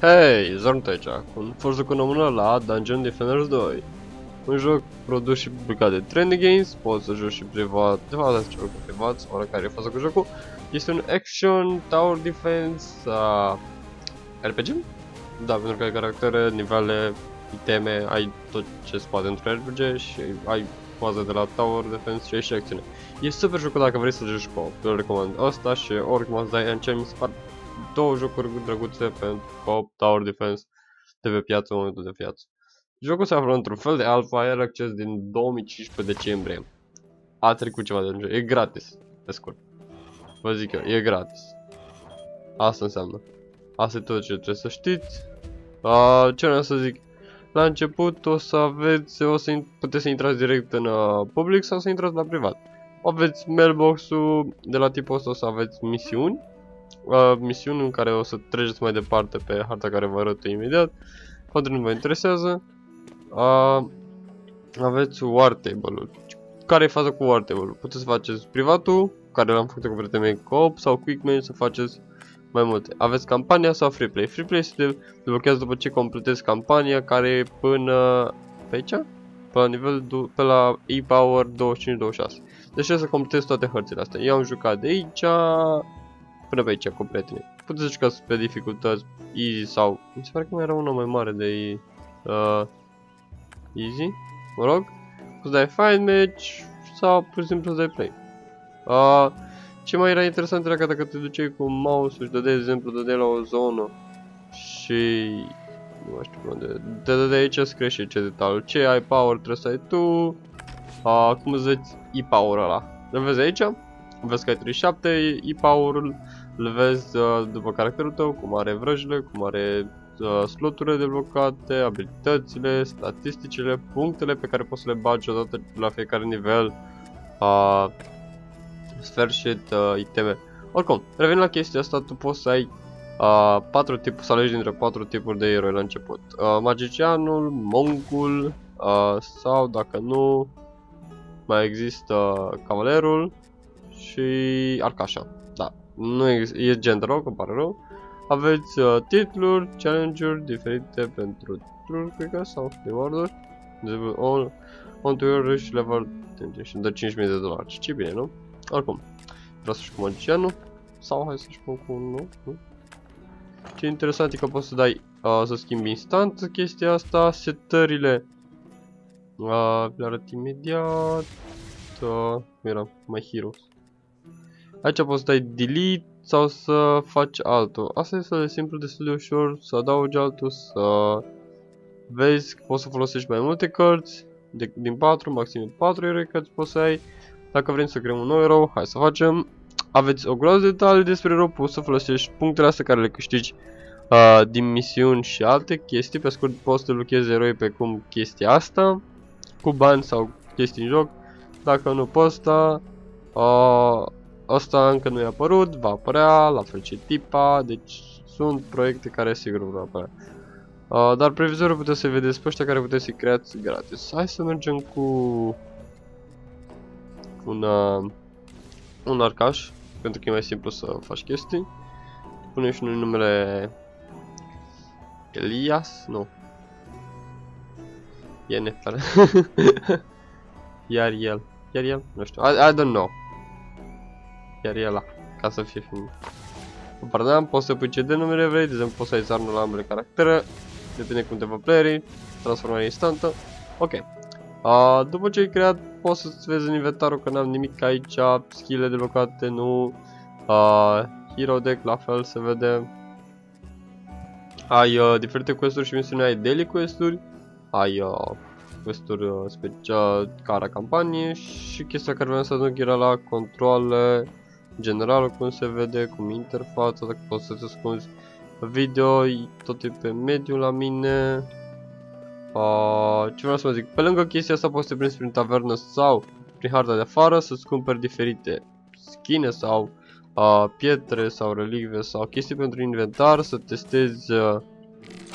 Hei, Zorn aici, cu forță cu nomână la Dungeon Defenders 2. Un joc produs și publicat de Trendy Games, poți să joci și privat, de fapt dați cu privat, sau care e faza cu jocul. Este un action, tower defense, uh, RPG? Da, pentru că ai caractere, nivele, iteme, ai tot ce se poate într RPG și ai faza de la tower defense și ai și acțiune. E super jocul dacă vrei să joci co îl recomand. Asta și oricum ați dai în ce mi se par două jocuri drăguțe pentru co tower defense de pe piață în momentul de piață. Jocul se află într-un fel de alpha, are acces din 2015 decembrie. A trecut ceva de genul, e gratis, pe scurt. Vă zic eu, e gratis. Asta înseamnă. Asta e tot ce trebuie să știți. Uh, ce vreau să zic? La început o să aveți, o să puteți să intrați direct în uh, public sau să intrați la privat. Aveți mailbox-ul de la tipul ăsta o să aveți misiuni. Uh, misiuni în care o să treceți mai departe pe harta care vă arăt imediat. Poate nu vă interesează. Uh, aveți war table-ul. Care e faza cu war table-ul? Puteți să faceți privatul, care l-am făcut cu prietenii mei co-op sau quick mail să faceți mai multe. Aveți campania sau free play? Free play se deblochează după ce completezi campania care e până pe aici? Pe la nivel pe la e-power 25-26. Deci trebuie să completezi toate hărțile astea. Eu am jucat de aici până pe aici cu prietenii. Puteți să jucați pe dificultăți easy sau mi se pare că mai era una mai mare de uh, easy, mă rog. Poți dai find match sau pur și simplu să dai play. Uh, ce mai era interesant era că dacă te duceai cu mouse-ul și dădeai, de exemplu, dădeai la o zonă și... Nu mai știu unde... Te dădeai aici să crești ce detaliu. Ce ai power trebuie să ai tu. Uh, cum îți vezi e-power ăla. Îl vezi aici? Vezi că ai 37, e-power-ul îl vezi uh, după caracterul tău, cum are vrăjile, cum are uh, sloturile deblocate, abilitățile, statisticile, punctele pe care poți să le bagi odată la fiecare nivel. Uh, sfârșit uh, iteme. Oricum, revenind la chestia asta, tu poți să ai uh, patru tipuri, să alegi dintre patru tipuri de eroi la început. Uh, magicianul, mongul, uh, sau dacă nu, mai există cavalerul și arcașa. Da, nu există, e gender îmi pare rău. Aveți uh, titluri, challenge-uri diferite pentru titluri, cred că, sau reward-uri. De exemplu, on, on to your și level și dă 5000 de dolari. Ce bine, nu? Oricum, vreau să-și cu magicianul. Sau hai să-și cu unul, nu? Ce interesant e că poți să dai, uh, să schimbi instant chestia asta, setările. Uh, le arăt imediat. Uh, era My Heroes. Aici poți să dai delete sau să faci altul. Asta este de simplu, destul de ușor să adaugi altul, să vezi că poți să folosești mai multe cărți. De, din 4, maxim 4 eroi cărți poți să ai. Dacă vrem să creăm un nou erou, hai să facem. Aveți o groază de detalii despre erou, poți să folosești punctele astea care le câștigi uh, din misiuni și alte chestii. Pe scurt, poți să lucrezi eroi pe cum chestia asta, cu bani sau chestii în joc. Dacă nu poți sta, uh, asta încă nu i-a apărut, va apărea, la fel ce tipa, deci sunt proiecte care sigur vor apărea. Uh, dar previzorul puteți să vedeți pe ăștia care puteți să-i creați gratis. Hai să mergem cu un, uh, un arcaș, pentru că e mai simplu să faci chestii. Punem și noi numele Elias, nu. E nefer. Iar el. Iar el? Nu știu. I, I don't know. Iar el ca să fie film. Pardon, poți să pui ce denumere vrei, de exemplu poți să ai armă la ambele caractere, depinde cum te vă playerii, transformare instantă. Ok. Uh, după ce ai creat, poți să-ți vezi în inventarul că n-am nimic aici, skill-le deblocate, nu. Uh, hero deck, la fel, se vede. Ai uh, diferite questuri și misiuni, ai daily questuri, ai uh, questuri uh, special, cara campanie și chestia care vreau să aduc era la controle general, cum se vede, cum interfața, dacă poți să-ți ascunzi video, tot e pe mediu la mine, Uh, ce vreau să vă zic? Pe lângă chestia asta poți să te prinzi prin tavernă sau prin harta de afară să-ți cumperi diferite schine sau uh, pietre sau relicve sau chestii pentru inventar, să testezi uh,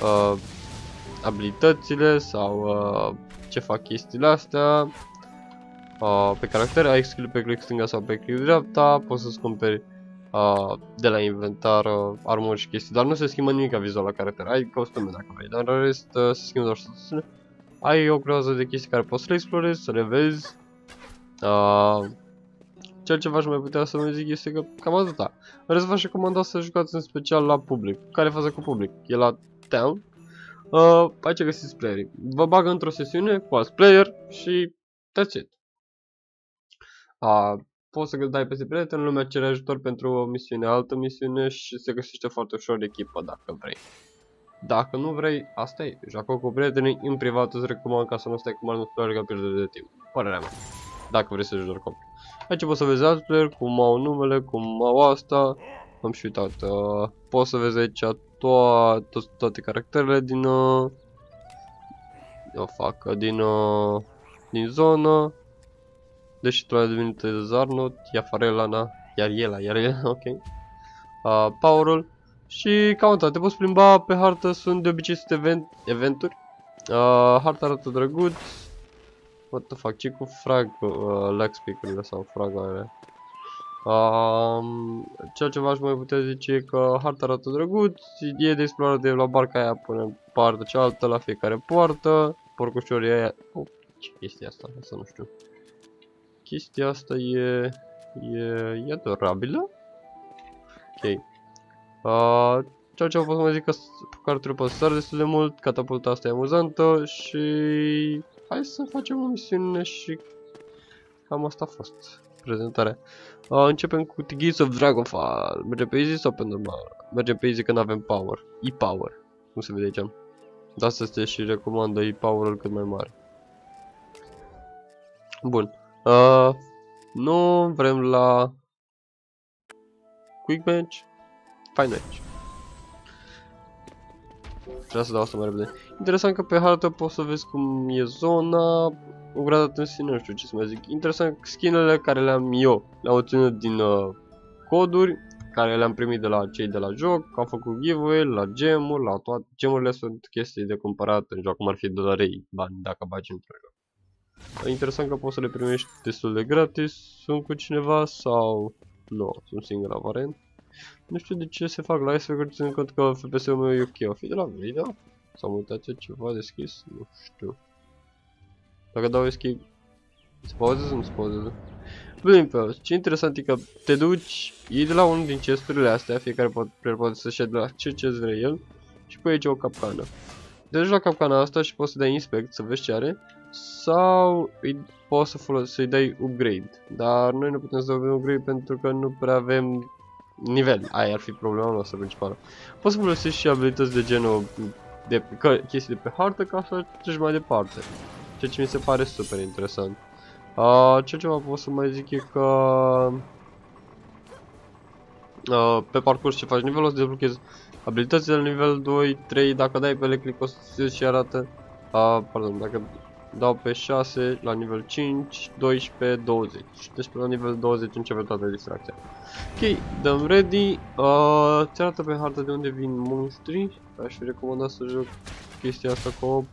uh, abilitățile sau uh, ce fac chestiile astea. Uh, pe caractere ai skill pe click stânga sau pe click dreapta, poți să-ți cumperi uh, de la inventar, uh, armuri și chestii, dar nu se schimbă nimic vizual la caracter. Ai costume dacă vrei, dar în rest uh, se schimbă doar statusurile. Ai o groază de chestii care poți să le explorezi, să le vezi. Uh, ceea ce v-aș mai putea să vă zic este că cam atâta. În rest v-aș recomanda să jucați în special la public. Care faza cu public? E la Town. Uh, aici găsiți playerii. Vă bagă într-o sesiune cu alți player și that's it. Uh, poți să dai peste prieten, lumea cere ajutor pentru o misiune, altă misiune și se găsește foarte ușor echipă dacă vrei. Dacă nu vrei, asta e. Joacă cu prietenii, în privat îți recomand ca să nu stai cu mari multiplayer ca pierdere de timp. Părerea mea. Dacă vrei să joci doar copii. Aici poți să vezi alți player, cum au numele, cum au asta. Am și uitat. Uh, poți să vezi aici to to toate caracterele din... Uh, o fac, din, uh, din zonă. Deși tu ai devenit Zarnot, Iafarelana, iar Iela, iar Iela, ok. Uh, Powerul. Și cam atât, te poți plimba pe hartă, sunt de obicei sunt event, eventuri. Uh, harta arată drăguț. What the fuck, ce cu frag, uh, lag speaker-urile sau fragarea? Um, ceea ce v-aș mai putea zice e că harta arată drăguț, e de explorat de la barca aia până în partea cealaltă, la fiecare poartă, porcușorii aia... Oh, ce chestia asta? Asta nu știu. Chestia asta e... e... e adorabilă? Ok. Uh, ceea ce am fost să mai zic că care trebuie să sar destul de mult, catapulta asta e amuzantă și hai să facem o misiune și cam asta a fost prezentarea. Uh, începem cu The Gates of Dragonfall. Mergem pe easy sau pe normal? Mergem pe easy când avem power. E-power. Nu se vede aici. Da, asta este și recomandă e-power-ul cât mai mare. Bun. Uh, nu vrem la quick match. Fine match. Trebuie să dau asta mai repede. Interesant că pe hartă poți să vezi cum e zona, o gradat în sine, nu știu ce să mai zic. Interesant, skinele care le-am eu, le-am obținut din uh, coduri, care le-am primit de la cei de la joc, au făcut giveaway la gemuri, la toate. Gemurile sunt chestii de cumpărat în joc, cum ar fi dolarei, bani, dacă bagi într-un joc. Interesant că poți să le primești destul de gratis, sunt cu cineva sau... Nu, sunt singur aparent. Nu știu de ce se fac live uri ținând cont că FPS-ul meu e ok. O fi de la video? Sau am uitat eu ceva deschis? Nu știu. Dacă dau escape, se pauzează, nu se pauzează. Bine, pe ce interesant e că te duci, iei de la unul din chesturile astea, fiecare poate, poate să-și ia de la ce chest vrea el și pui aici o capcană. Deci la capcana asta și poți să dai inspect, să vezi ce are, sau îi, poți să folosi, să-i dai upgrade. Dar noi nu putem să dăm upgrade pentru că nu prea avem nivel. Aia ar fi problema noastră principală. Poți să folosești și abilități de genul de că, chestii de pe hartă ca să treci mai departe. Ceea ce mi se pare super interesant. Uh, ce ceva pot să mai zic e că uh, pe parcurs ce faci nivelul o să deblochezi abilitățile la nivel 2, 3, dacă dai pe ele click o să și arată uh, pardon, dacă dau pe 6 la nivel 5, 12, 20. Deci pe la nivel 20 începe toată distracția. Ok, dăm ready. Uh, ți arată pe hartă de unde vin monștri. Aș fi recomandat să joc chestia asta cu op.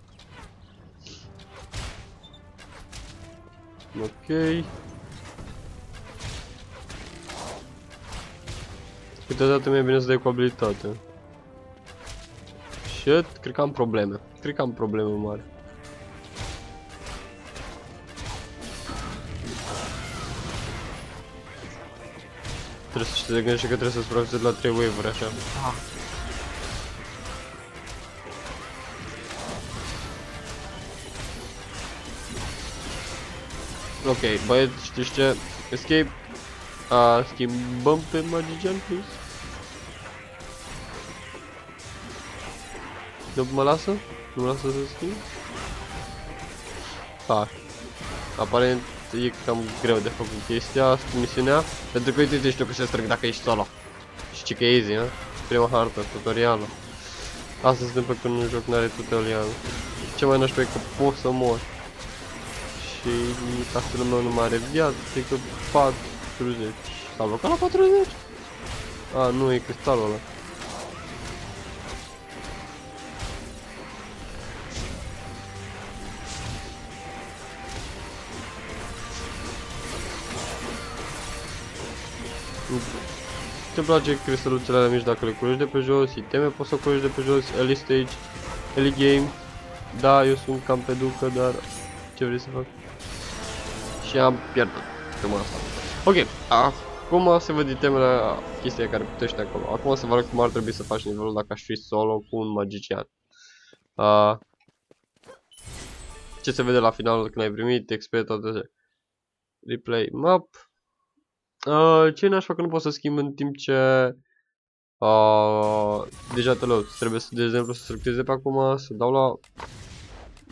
Ok. Câteodată mi-e bine să dai cu abilitate. Shit, cred că am probleme. Cred că am probleme mari. Trebuie să te gândești că trebuie să supraviețuiești la 3 wave-uri așa. Ah. Ok, băieți, știți ce? Escape. Uh, schimbăm pe Magician, please. Nu mă lasă? Nu mă lasă să schimb? Fac. Aparent e cam greu de făcut chestia, misiunea, pentru că uite, știu că se strâng dacă ești solo. Și ce că e easy, ha? Prima hartă, tutorială. Asta se întâmplă când un joc n-are tutorial. Ce mai nașpa e că poți să mor. Și castelul meu nu mai are viață, e că 40. S-a blocat la 40? A, nu, e cristalul ăla. Îmi place cristaluțele alea mici dacă le culegi de pe jos, iteme poți să culegi de pe jos, early stage, early game. Da, eu sunt cam pe ducă, dar ce vrei să fac? Și am pierdut tema asta. Ok, acum se văd itemele, chestia care putește acolo. Acum să vă arăt cum ar trebui să faci nivelul dacă aș fi solo cu un magician. Uh, ce se vede la final când ai primit, XP, toate Replay map. Uh, ce n-aș că nu pot să schimb în timp ce uh, deja te load. Trebuie să, de exemplu, să selecteze pe acum, să dau la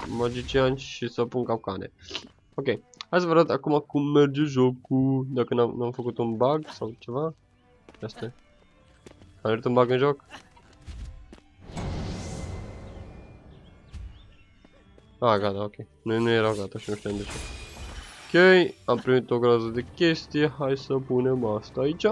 magician și să pun capcane. Ok, hai să vă arăt acum cum merge jocul, dacă n-am făcut un bug sau ceva. Asta e. Am un bug în joc? Ah, gata, ok. Nu, nu erau gata și nu știam de ce. Ok, am primit o groază de chestie, hai să punem asta aici.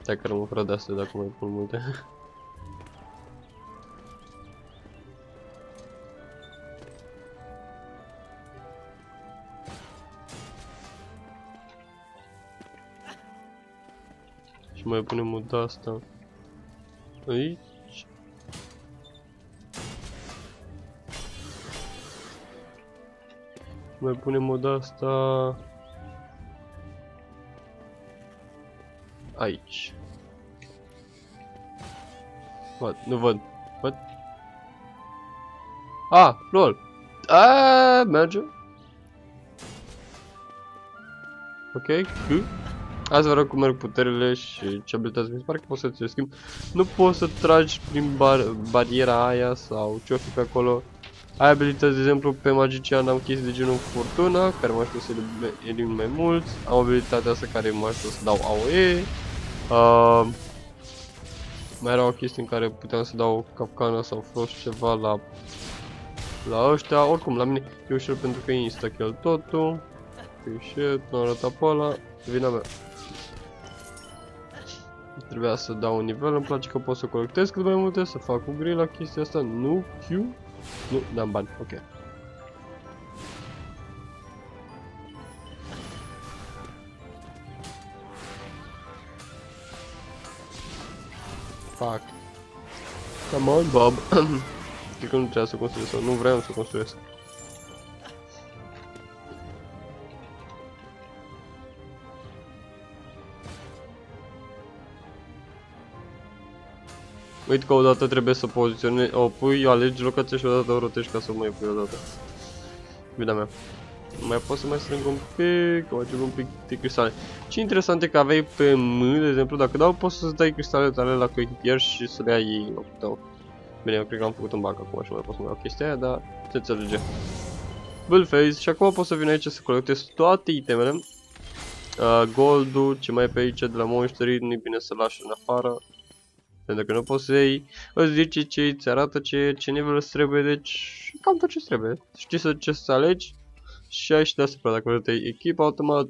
Stai că rămân fără de astea dacă mai pun multe. Și mai punem o de asta aici. Mai punem o de asta aici. What? Nu văd. What? Ah, lol. Ah, merge. Ok, good. Hai să vă arăt cum merg puterile și ce abilități mi se pare că poți să ți le schimb. Nu poți să tragi prin bar bariera aia sau ce-o fi pe acolo. Ai abilități, de exemplu, pe magician am chestii de genul furtuna, care mă ajută să elimin mai mult. Am abilitatea asta care mă ajută să dau AOE. Uh, mai era o chestie în care puteam să dau capcană sau frost ceva la la ăștia. Oricum, la mine e ușor pentru că e insta-kill totul. Shit, nu arăta pe ăla. Vina mea. Trebuia să dau un nivel, îmi place că pot să colectez cât mai multe, să fac un grill la chestia asta, nu Q, nu, n-am bani, ok. Fuck. Come on, Bob. Cred că nu trebuia să construiesc sau nu vreau să construiesc. Uite că odată trebuie să poziționezi, o pui, alegi locația și odată o rotești ca să o mai pui odată. Vida mea. Mai pot să mai strâng un pic, o un pic de cristale. Ce interesant e că aveai pe M, de exemplu, dacă dau poți să-ți dai cristale tale la coechipier și să le ai în locul tău. Bine, eu cred că am făcut un bug acum și mai pot să mai iau chestia aia, dar se înțelege. Bull phase și acum pot să vin aici să colectez toate itemele. Uh, goldul, ce mai e pe aici de la monșteri, nu-i bine să lași în afară. Pentru că nu poți să iei, îți zice ce îți arată ce, ce nivel îți trebuie, deci cam tot ce trebuie. Știi să, ce să alegi și ai și deasupra dacă vrei să iei echipa automat,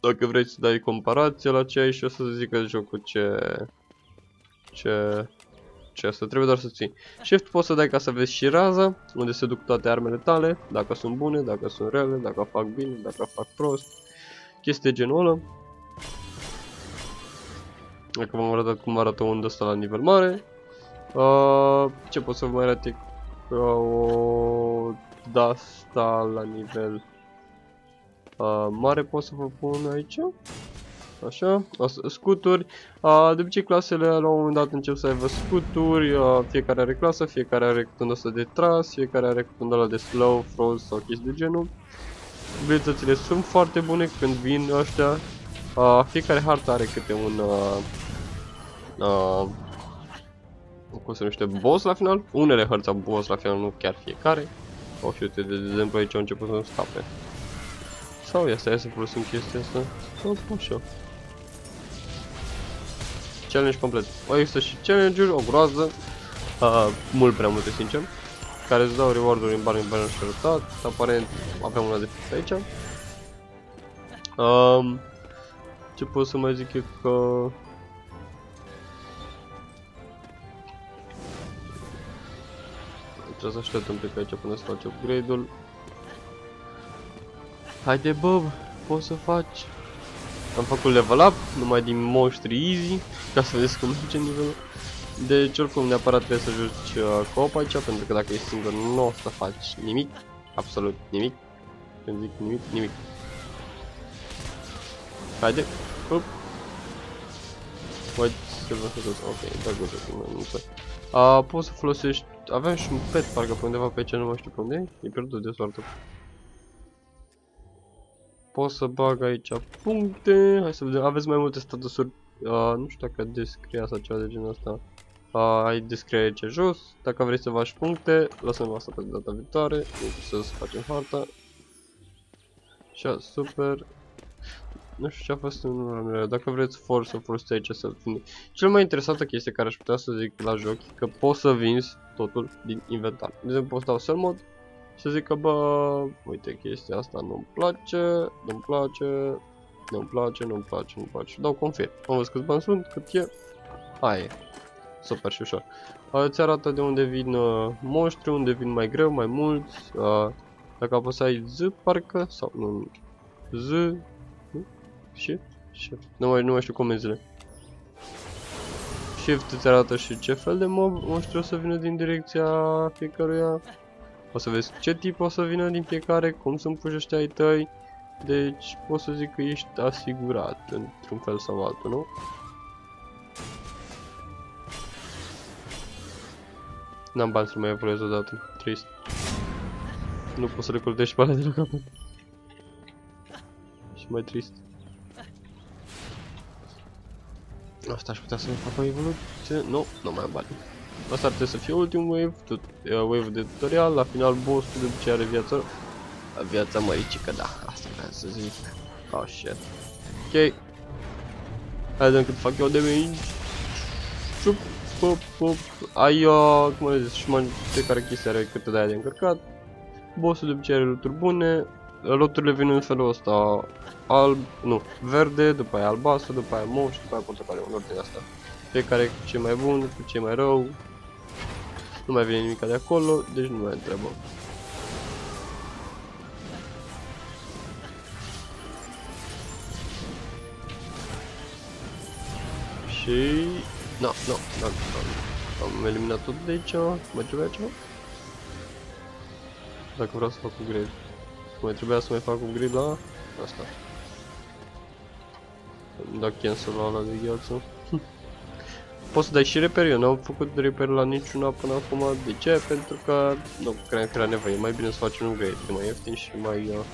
dacă vrei să dai comparație la ce ai și o să zică jocul ce, ce, ce asta trebuie doar să ții. Shift poți să dai ca să vezi și raza, unde se duc toate armele tale, dacă sunt bune, dacă sunt rele, dacă fac bine, dacă fac prost, chestii genul ăla. Dacă v-am arătat cum arată undă asta la nivel mare. Uh, ce pot să vă mai arăt? Uh, o asta la nivel uh, mare pot să vă pun aici. Așa, scuturi. Uh, de obicei clasele la un moment dat încep să aibă scuturi, uh, fiecare are clasă, fiecare are cutundul ăsta de tras, fiecare are cutundul ăla de slow, froze sau chestii de genul. Abilitățile sunt foarte bune când vin ăștia. Uh, fiecare hartă are câte un uh, uh, cum se numește, boss la final. Unele hărți au boss la final, nu chiar fiecare. O, și uite, de exemplu aici au început să scape. Sau ia stai să folosim chestia asta. Sau așa. Challenge complet. O, există și challenge-uri, o groază. Uh, mult prea multe, sincer. Care îți dau reward-uri în bani, în bani și arătat. Aparent aveam una de fix aici. Um, ce pot să mai zic e că Trebuie să aștept un pic aici până să face upgrade-ul. Haide, Bob, poți să faci. Am făcut level up, numai din monștri easy, ca să vedeți cum merge nivelul. Deci, oricum, neapărat trebuie să joci uh, co-op aici, pentru că dacă ești singur nu o să faci nimic, absolut nimic. Când zic nimic, nimic. Haide, up. Uite, să vă făcut, ok, da gură, cum nu știu. Uh, poți să folosești, aveam și un pet, parcă pe undeva pe ce nu mai știu pe unde e, e pierdut de soartă. Pot să bag aici puncte, hai să vedem, aveți mai multe statusuri, uh, nu știu dacă descria sau ceva de genul ăsta. Uh, ai descrie aici jos, dacă vrei să faci puncte, lăsăm asta pe data viitoare, deci să facem harta. Așa, super. Nu știu ce a fost în urmă, dacă vreți for să folosiți aici să vinde. Cel mai interesantă chestie care aș putea să zic la joc e că poți să vinzi totul din inventar. De exemplu, poți dau sell mod și zic că bă, uite chestia asta nu-mi place, nu-mi place, nu-mi place, nu-mi place, nu-mi place. Dau confirm. Am văzut câți bani sunt, cât e. Aia e. Super și ușor. Îți arată de unde vin uh, monștri, unde vin mai greu, mai mulți. Uh, dacă apăsai Z, parcă, sau nu, Z, nu? Și? Și? Nu mai, nu mai știu comenzile. Shift îți arată și ce fel de mob monștri o să vină din direcția fiecăruia. O să vezi ce tip o să vină din fiecare, cum sunt puși ăștia ai tăi. Deci pot să zic că ești asigurat într-un fel sau altul, nu? N-am bani să mai evoluez odată, trist. Nu pot să recoltez pe alea de la capăt. Și mai trist. Asta aș putea să-mi fac o evoluție. Nu, nu mai am bani. Asta ar trebui să fie ultimul wave, tot, uh, wave de tutorial, la final bossul de ce are viața viața măricică, da, asta vreau să zic. Oh shit. Ok. Hai de cât fac eu de damage. Ciup, pup, pup. Ai, uh, cum le zic, și mai fiecare chestie are câte de aia de încărcat. Bossul de obicei are loturi bune. Loturile vin în felul ăsta alb, nu, verde, după aia albastru, după aia moș, după aia portocaliu, în ordine asta. Fiecare cu ce mai bun, cu ce mai rău. Nu mai vine nimic de acolo, deci nu mai întrebă. Și... Nu, nu, nu, nu. Am eliminat tot de aici, mai trebuia ceva? Dacă vreau să fac un grid. Mai trebuia să mai fac un grid la asta. Da cancel la ăla de gheață. Poți să dai și reper, eu n-am făcut reper la niciuna până acum. De ce? Pentru că nu cred că era nevoie. E mai bine să faci un upgrade, e mai ieftin și mai... Uh,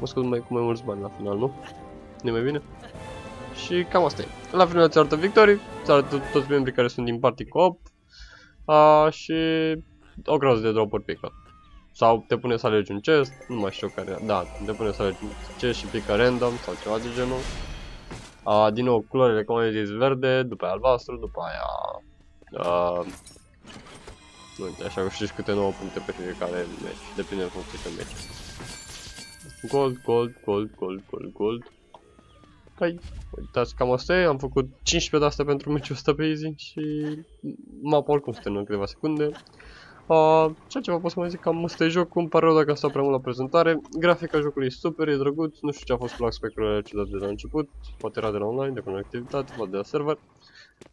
mă scot mai cu mai mulți bani la final, nu? nu mai bine? Și cam asta e. La final ți arată victorii, ți arată toți membrii care sunt din party co-op uh, și o groază de dropuri pe ecran. Sau te pune să alegi un chest, nu mai știu care, da, te pune să alegi un chest și pică random sau ceva de genul. Uh, din nou, culorile, cum am zis, verde, după aia albastru, după aia... Uh, nu uite, așa că știți câte 9 puncte pe fiecare meci, depinde în funcție de meci. Gold, gold, gold, gold, gold, gold. Păi, uitați, cam asta e, am făcut 15 de astea pentru meciul ăsta pe easy și mapa oricum se termină în câteva secunde. Uh, ceea ce vă pot să mai zic, cam ăsta e jocul, îmi pare rău dacă a stat prea mult la prezentare. Grafica jocului e super, e drăguț, nu știu ce a fost cu lag specurile ciudat de la început, poate era de la online, de conectivitate, poate de la server.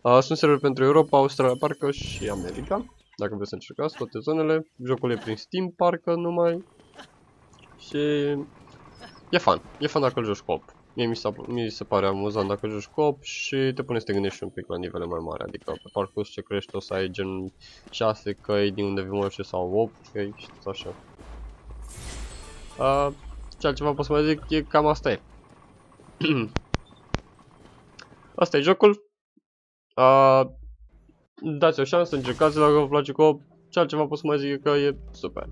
Uh, sunt server pentru Europa, Australia, parcă și America, dacă vreți să încercați toate zonele. Jocul e prin Steam, parcă numai. Și e fan, e fan dacă îl joci cu Mie mi, mi se pare amuzant dacă joci cop și te pune să te gândești un pic la nivele mai mari, adică pe parcurs ce crești o să ai gen 6 căi din unde vin orice sau 8 căi și tot așa. Uh, ce altceva pot să mai zic, e cam asta e. asta e jocul. Uh, dați o șansă, încercați dacă vă place cop. Ce altceva pot să mai zic că e super.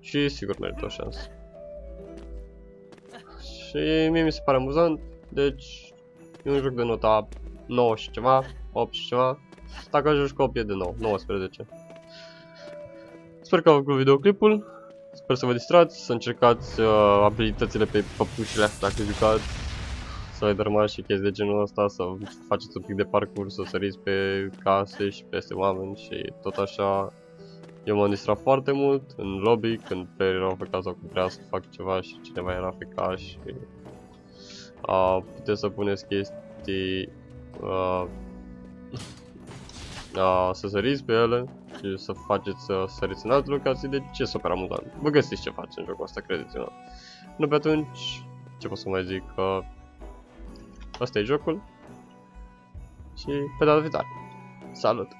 Și sigur merită o șansă. Și mie mi se pare amuzant, deci e un joc de nota 9 și ceva, 8 și ceva. Dacă joci cu 8 e de 9, 19. Sper că v-a plăcut videoclipul, sper să vă distrați, să încercați uh, abilitățile pe păpușile astea dacă jucați. Să ai dărmați și chestii de genul ăsta, să faceți un pic de parcurs, să săriți pe case și peste oameni și tot așa. Eu m-am distrat foarte mult în lobby când playerii erau afectați sau când trebuia să fac ceva și cineva era afectat și uh, puteți să puneți chestii uh, uh, să săriți pe ele și să faceți să săriți în alte locații, deci ce super amuzant. Vă găsiți ce faceți în jocul ăsta, credeți-mă. Nu pe atunci, ce pot să mai zic, că asta e jocul și pe data viitoare. Salut!